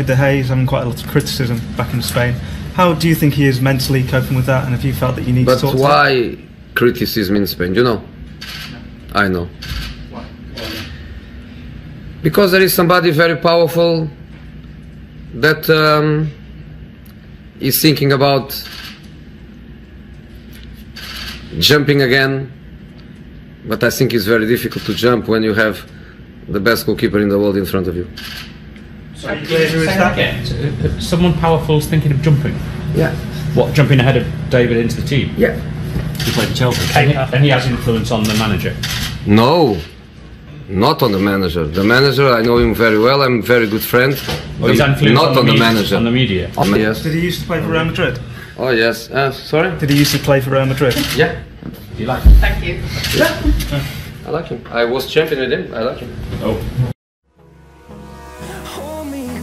With De Gea, he's having quite a lot of criticism back in Spain. How do you think he is mentally coping with that, and have you felt that you need But to talk to why criticism in Spain? You know, I know. Because there is somebody very powerful that um, is thinking about jumping again. But I think it's very difficult to jump when you have the best goalkeeper in the world in front of you. Are you clear who is that? again. So, uh, Someone powerful's thinking of jumping. Yeah, What, jumping ahead of David into the team? yeah. He played for Chelsea. And he, and he has influence on the manager. No, not on the manager. The manager, I know him very well. I'm a very good friend. Or he's The- influence not on, the, on the media, manager. On the media. Yes. Did he used to play for Real Madrid? Oh yes. Uh, sorry. Did he used to play for Real Madrid? Yeah. Do you like? him? Thank you. Yeah. I like him. I was champion with him. I like him. Oh.